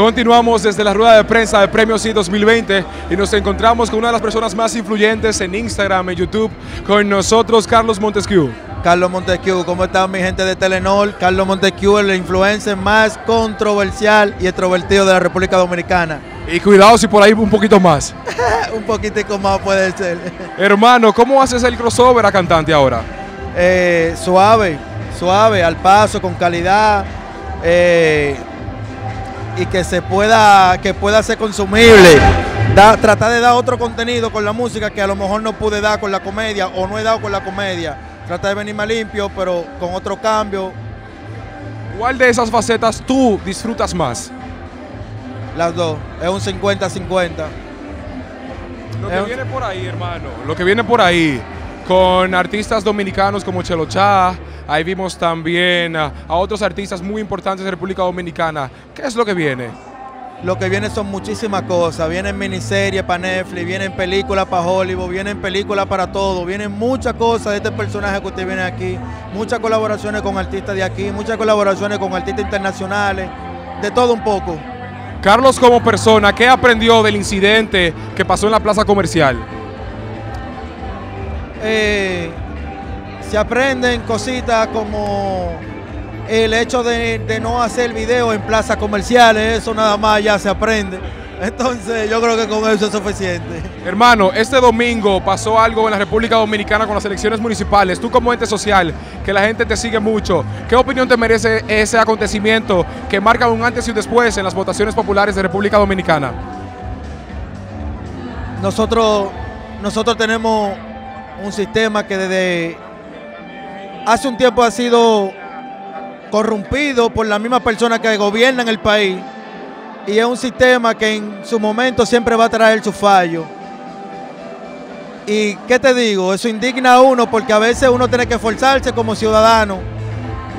Continuamos desde la rueda de prensa de Premios Sí 2020 y nos encontramos con una de las personas más influyentes en Instagram, en YouTube, con nosotros Carlos Montesquieu. Carlos Montesquieu, ¿cómo están mi gente de Telenor? Carlos Montesquieu, el influencer más controversial y extrovertido de la República Dominicana. Y cuidado si por ahí un poquito más. un poquitico más puede ser. Hermano, ¿cómo haces el crossover a cantante ahora? Eh, suave, suave, al paso, con calidad. Eh, y que se pueda, que pueda ser consumible. tratar de dar otro contenido con la música que a lo mejor no pude dar con la comedia o no he dado con la comedia. Trata de venir más limpio, pero con otro cambio. ¿Cuál de esas facetas tú disfrutas más? Las dos. Es un 50-50. Lo que viene por ahí, hermano. Lo que viene por ahí con artistas dominicanos como Chelo Chá, Ahí vimos también a, otros artistas muy importantes de República Dominicana. ¿Qué es lo que viene? Lo que viene son muchísimas cosas. Vienen miniseries para Netflix, vienen películas para Hollywood, vienen películas para todo. Vienen muchas cosas de este personaje que usted viene aquí. Muchas colaboraciones con artistas de aquí, muchas colaboraciones con artistas internacionales. De todo un poco. Carlos como persona, ¿qué aprendió del incidente que pasó en la plaza comercial? Eh, se aprenden cositas como el hecho de, no hacer video en plazas comerciales, eso nada más ya se aprende. Entonces yo creo que con eso es suficiente. Hermano, este domingo pasó algo en la República Dominicana con las elecciones municipales. Tú como ente social, que la gente te sigue mucho, ¿qué opinión te merece ese acontecimiento que marca un antes y un después en las votaciones populares de República Dominicana? Nosotros, nosotros tenemos un sistema que desde hace un tiempo ha sido corrompido por la misma persona que gobiernan el país y es un sistema que en su momento siempre va a traer su fallo. Y qué te digo, eso indigna a uno porque a veces uno tiene que esforzarse como ciudadano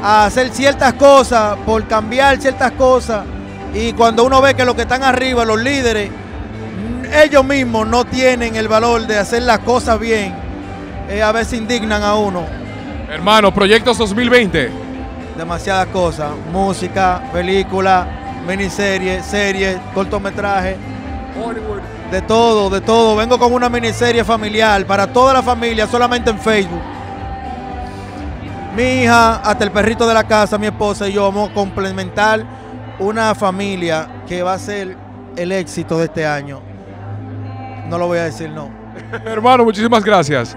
a hacer ciertas cosas, por cambiar ciertas cosas. Y cuando uno ve que los que están arriba, los líderes, ellos mismos no tienen el valor de hacer las cosas bien, eh, a veces indignan a uno. Hermano, Proyectos 2020. Demasiadas cosas. Música, película, miniserie, serie, cortometraje. Hollywood. De todo, de todo. Vengo con una miniserie familiar para toda la familia, solamente en Facebook. Mi hija, hasta el perrito de la casa, mi esposa y yo vamos a complementar una familia que va a ser el éxito de este año. No lo voy a decir, no. Hermano, muchísimas gracias.